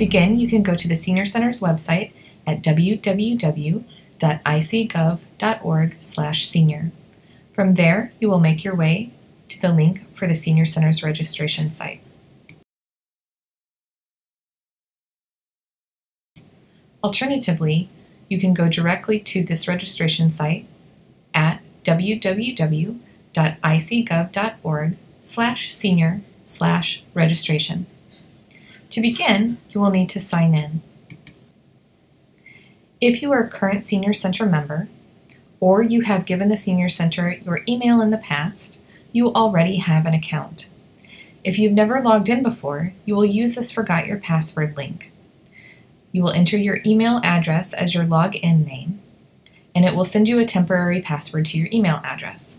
begin, you can go to the Senior Center's website at www.icgov.org/senior. From there, you will make your way to the link for the Senior Center's registration site. Alternatively, you can go directly to this registration site at www.icgov.org slash senior slash registration. To begin, you will need to sign in. If you are a current Senior Center member, or you have given the Senior Center your email in the past, you already have an account. If you've never logged in before, you will use this Forgot Your Password link. You will enter your email address as your login name, and it will send you a temporary password to your email address.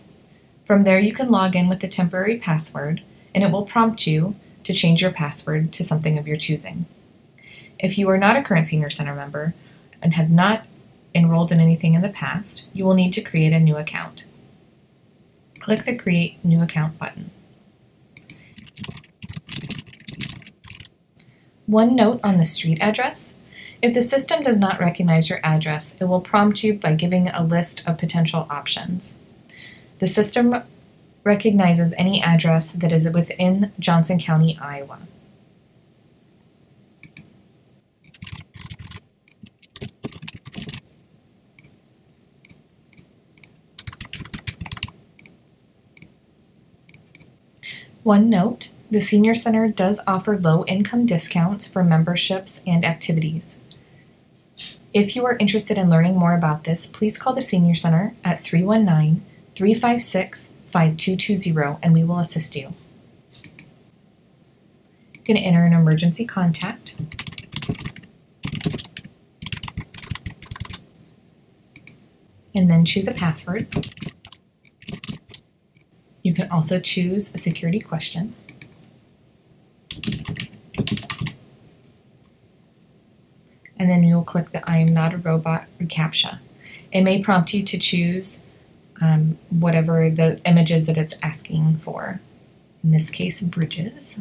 From there, you can log in with the temporary password, and it will prompt you to change your password to something of your choosing. If you are not a current Senior Center member and have not enrolled in anything in the past, you will need to create a new account. Click the Create New Account button. One note on the street address. If the system does not recognize your address, it will prompt you by giving a list of potential options. The system recognizes any address that is within Johnson County, Iowa. One note, the Senior Center does offer low income discounts for memberships and activities. If you are interested in learning more about this, please call the Senior Center at 319 356 5220 and we will assist you. You're going to enter an emergency contact. And then choose a password. You can also choose a security question. And then you'll click the I am not a robot CAPTCHA. It may prompt you to choose um, whatever the images that it's asking for. In this case, bridges.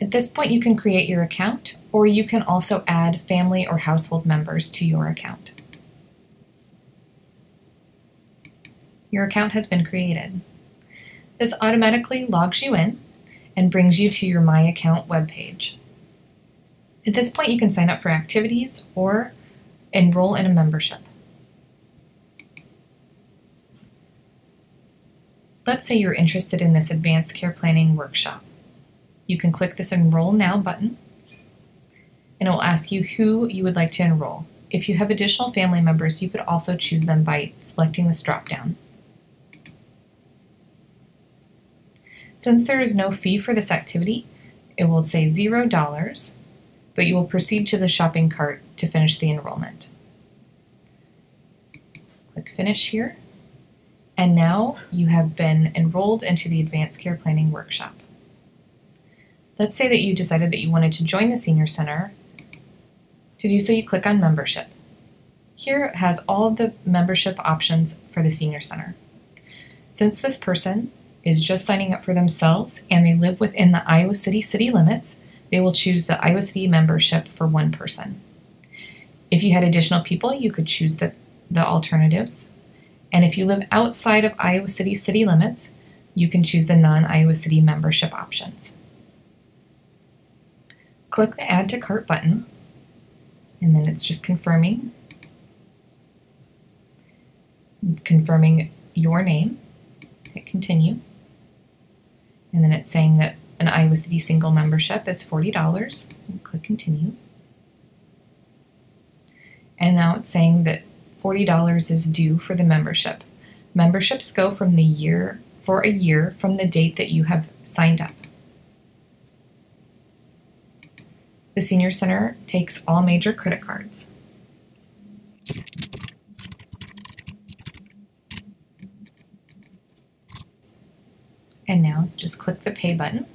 At this point, you can create your account, or you can also add family or household members to your account. Your account has been created. This automatically logs you in and brings you to your My Account webpage. At this point, you can sign up for activities or enroll in a membership. Let's say you're interested in this advanced care planning workshop. You can click this Enroll Now button, and it will ask you who you would like to enroll. If you have additional family members, you could also choose them by selecting this drop-down. Since there is no fee for this activity, it will say $0, but you will proceed to the shopping cart to finish the enrollment. Click Finish here and now you have been enrolled into the Advanced Care Planning Workshop. Let's say that you decided that you wanted to join the Senior Center. To do so, you click on Membership. Here it has all of the membership options for the Senior Center. Since this person is just signing up for themselves and they live within the Iowa City city limits, they will choose the Iowa City membership for one person. If you had additional people, you could choose the, the alternatives. And if you live outside of Iowa City city limits, you can choose the non-Iowa City membership options. Click the Add to Cart button, and then it's just confirming, confirming your name. Hit Continue. And then it's saying that an Iowa City single membership is $40. click Continue. And now it's saying that $40 is due for the membership. Memberships go from the year for a year from the date that you have signed up. The Senior Center takes all major credit cards. And now just click the pay button.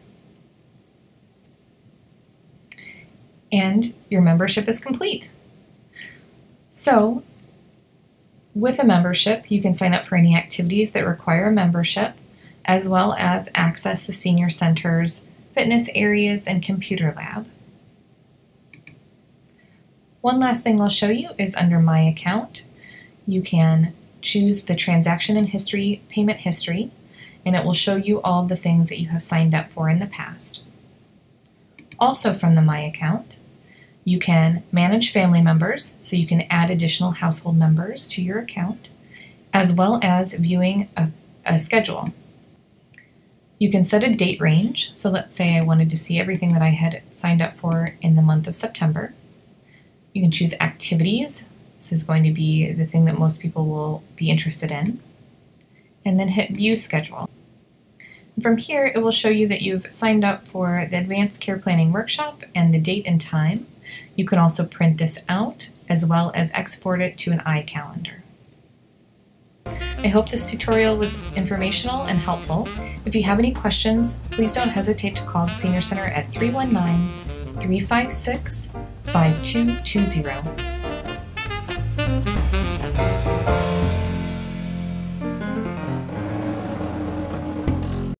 And your membership is complete. So with a membership, you can sign up for any activities that require a membership, as well as access the Senior Center's fitness areas, and computer lab. One last thing I'll show you is under My Account. You can choose the transaction and history, payment history, and it will show you all the things that you have signed up for in the past. Also from the My Account, you can manage family members, so you can add additional household members to your account, as well as viewing a, a schedule. You can set a date range, so let's say I wanted to see everything that I had signed up for in the month of September. You can choose activities. This is going to be the thing that most people will be interested in. And then hit View Schedule. From here, it will show you that you've signed up for the Advanced Care Planning Workshop and the date and time. You can also print this out as well as export it to an iCalendar. I hope this tutorial was informational and helpful. If you have any questions, please don't hesitate to call the Senior Center at 319 356 5220.